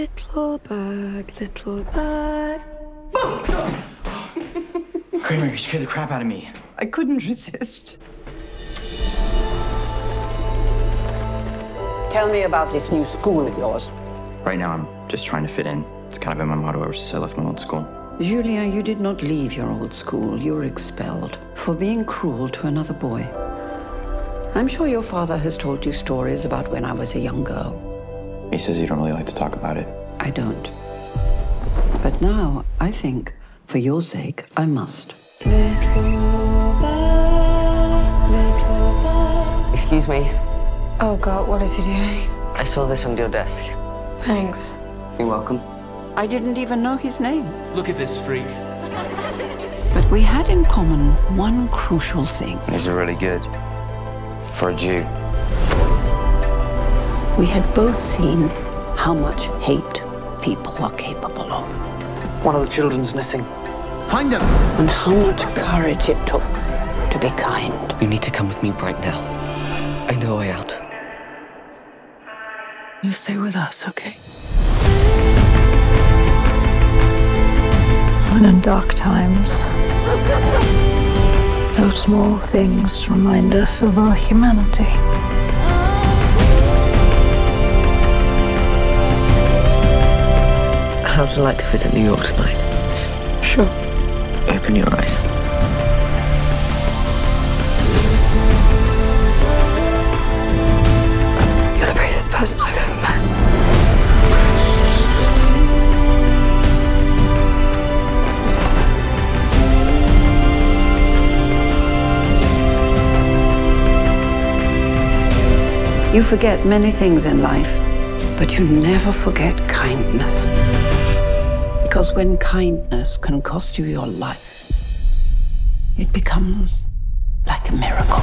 Little bird, little bird. Grandmère, you scared the crap out of me. I couldn't resist. Tell me about this new school of yours. Right now, I'm just trying to fit in. It's kind of been my motto ever since I left my old school. Julian, you did not leave your old school. You were expelled for being cruel to another boy. I'm sure your father has told you stories about when I was a young girl. He says you don't really like to talk about it. I don't. But now, I think, for your sake, I must. Little bird, little bird. Excuse me. Oh God, what is he doing? I saw this on your desk. Thanks. You're welcome. I didn't even know his name. Look at this freak. But we had in common one crucial thing. These are really good. For a Jew. We had both seen how much hate people are capable of, One of the children's missing. Find him! and how much courage it took to be kind. You need to come with me right now. I know a way out. You stay with us, okay? When in dark times, those small things remind us of our humanity. How would you like to visit New York tonight? Sure. Open your eyes. You're the bravest person I've ever met. You forget many things in life, but you never forget kindness. Because when kindness can cost you your life, it becomes like a miracle.